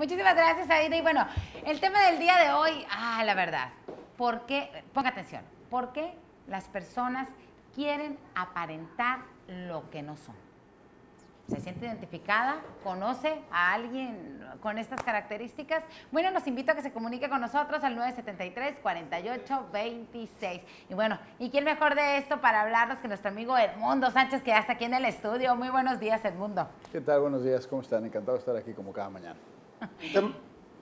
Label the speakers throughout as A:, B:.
A: Muchísimas gracias, Aida. Y bueno, el tema del día de hoy, ah, la verdad, ¿por qué? Ponga atención, ¿por qué las personas quieren aparentar lo que no son? se siente identificada, conoce a alguien con estas características, bueno, los invito a que se comunique con nosotros al 973-4826. Y bueno, ¿y quién mejor de esto para hablarnos que nuestro amigo Edmundo Sánchez, que ya está aquí en el estudio? Muy buenos días, Edmundo.
B: ¿Qué tal? Buenos días, ¿cómo están? Encantado de estar aquí como cada mañana.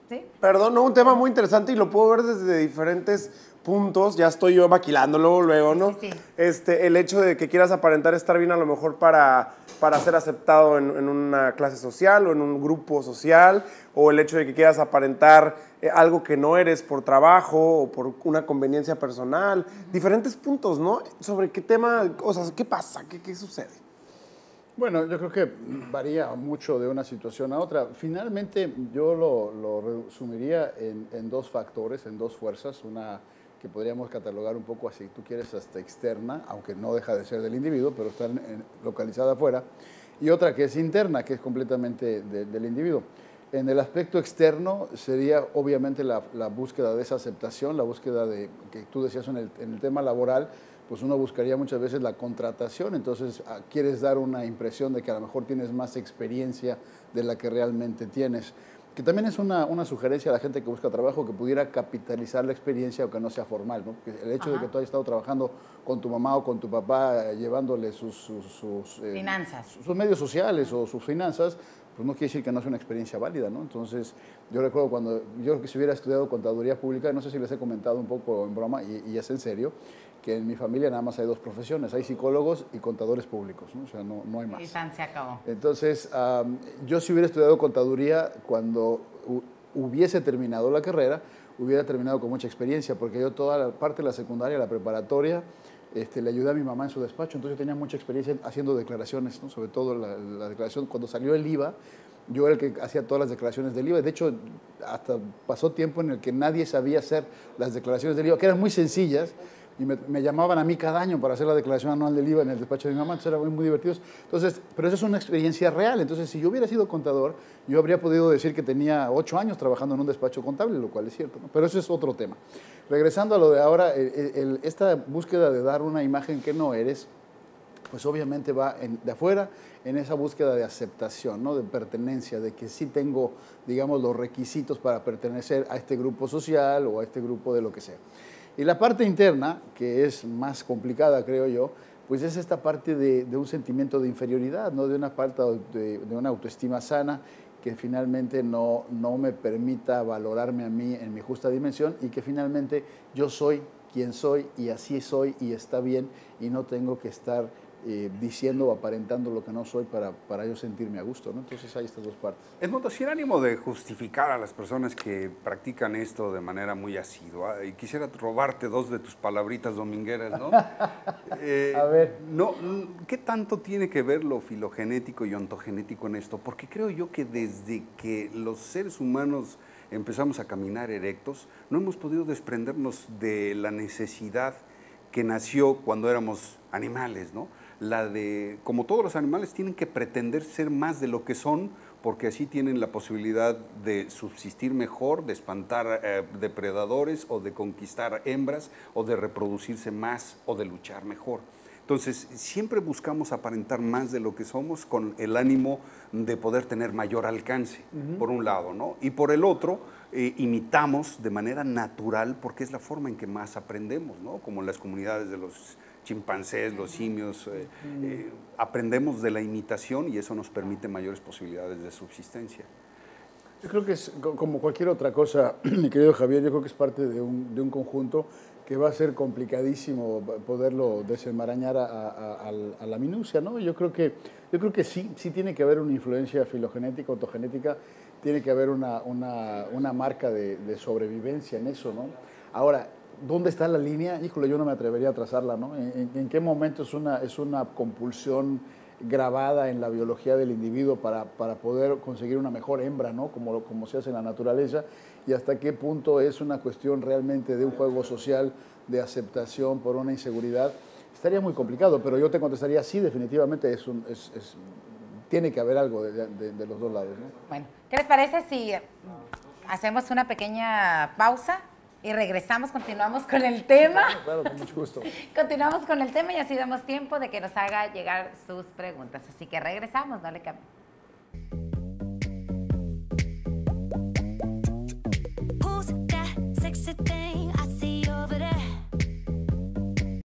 C: ¿Sí? Perdón, no, un tema muy interesante y lo puedo ver desde diferentes puntos, ya estoy yo maquilándolo luego, ¿no? Sí, Este, el hecho de que quieras aparentar estar bien a lo mejor para, para ser aceptado en, una clase social o en un grupo social, o el hecho de que quieras aparentar eh, algo que no eres por trabajo o por una conveniencia personal, diferentes puntos, ¿no? Sobre qué tema, o sea, ¿qué pasa? ¿Qué, qué sucede?
B: Bueno, yo creo que varía mucho de una situación a otra. Finalmente, yo lo, resumiría en, en dos factores, en dos fuerzas. Una que podríamos catalogar un poco así, tú quieres hasta externa, aunque no deja de ser del individuo, pero está localizada afuera, y otra que es interna, que es completamente del individuo. En el aspecto externo sería obviamente la, búsqueda de esa aceptación, la búsqueda de, que tú decías en el, en el tema laboral, pues uno buscaría muchas veces la contratación, entonces ah, quieres dar una impresión de que a lo mejor tienes más experiencia de la que realmente tienes que también es una, una, sugerencia a la gente que busca trabajo que pudiera capitalizar la experiencia aunque no sea formal. ¿no? el hecho de que tú hayas estado trabajando con tu mamá o con tu papá, eh, llevándole sus, sus,
A: eh, finanzas.
B: sus medios sociales o sus finanzas, pues no quiere decir que no sea una experiencia válida. ¿no? Entonces, yo recuerdo cuando yo que si hubiera estudiado contaduría pública, no sé si les he comentado un poco en broma, y, y es en serio, que en mi familia nada más hay dos profesiones, hay psicólogos y contadores públicos, ¿no? o sea, no, no hay más.
A: Y se acabó.
B: Entonces, yo si hubiera estudiado contaduría cuando hubiese terminado la carrera, hubiera terminado con mucha experiencia, porque yo toda la parte de la secundaria, la preparatoria, este, le ayudé a mi mamá en su despacho, entonces yo tenía mucha experiencia haciendo declaraciones, ¿no? sobre todo la, la, declaración, cuando salió el IVA, yo era el que hacía todas las declaraciones del IVA, de hecho, hasta pasó tiempo en el que nadie sabía hacer las declaraciones del IVA, que eran muy sencillas, y me, llamaban a mí cada año para hacer la declaración anual del IVA en el despacho de mi mamá, entonces era muy, muy divertido. Entonces, pero eso es una experiencia real, entonces si yo hubiera sido contador, yo habría podido decir que tenía ocho años trabajando en un despacho contable, lo cual es cierto, pero eso es otro tema. Regresando a lo de ahora, esta búsqueda de dar una imagen que no eres, pues obviamente va de afuera en esa búsqueda de aceptación, ¿no? de pertenencia, de que sí tengo, digamos, los requisitos para pertenecer a este grupo social o a este grupo de lo que sea. Y la parte interna, que es más complicada, creo yo, pues es esta parte de, un sentimiento de inferioridad, ¿no? de una falta de, una autoestima sana que finalmente no, no me permita valorarme a mí en mi justa dimensión y que finalmente yo soy quien soy y así soy y está bien y no tengo que estar eh, diciendo o aparentando lo que no soy para, para yo sentirme a gusto. ¿no? Entonces hay estas dos partes.
D: Edmundo, sin ánimo de justificar a las personas que practican esto de manera muy asidua, y quisiera robarte dos de tus palabritas domingueras, ¿no?
B: Eh, a ver.
D: No, ¿Qué tanto tiene que ver lo filogenético y ontogenético en esto? Porque creo yo que desde que los seres humanos empezamos a caminar erectos, no hemos podido desprendernos de la necesidad que nació cuando éramos animales, ¿no? La de, como todos los animales, tienen que pretender ser más de lo que son, porque así tienen la posibilidad de subsistir mejor, de espantar eh, depredadores o de conquistar hembras o de reproducirse más o de luchar mejor. Entonces, siempre buscamos aparentar más de lo que somos con el ánimo de poder tener mayor alcance, por un lado, ¿no? Y por el otro, eh, imitamos de manera natural porque es la forma en que más aprendemos, ¿no? Como en las comunidades de los chimpancés, los simios, eh, eh, aprendemos de la imitación y eso nos permite mayores posibilidades de subsistencia.
B: Yo creo que es como cualquier otra cosa, mi querido Javier, yo creo que es parte de un, de un conjunto que va a ser complicadísimo poderlo desenmarañar a, la minucia, ¿no? Yo creo que, yo creo que sí, sí tiene que haber una influencia filogenética, autogenética, tiene que haber una, una, una marca de, de, sobrevivencia en eso, ¿no? Ahora, ¿dónde está la línea? Híjole, yo no me atrevería a trazarla, ¿no? ¿En, qué momento es una, es una compulsión grabada en la biología del individuo para, para, poder conseguir una mejor hembra, ¿no? Como, como se hace en la naturaleza, y hasta qué punto es una cuestión realmente de un juego social, de aceptación por una inseguridad. Estaría muy complicado, pero yo te contestaría, sí, definitivamente es, un, es, tiene que haber algo de, los dos lados.
A: Bueno, ¿qué les parece si hacemos una pequeña pausa y regresamos, continuamos con el tema.
B: Claro, con mucho gusto.
A: continuamos con el tema y así damos tiempo de que nos haga llegar sus preguntas. Así que regresamos, no le cambien. Who's that sexy thing?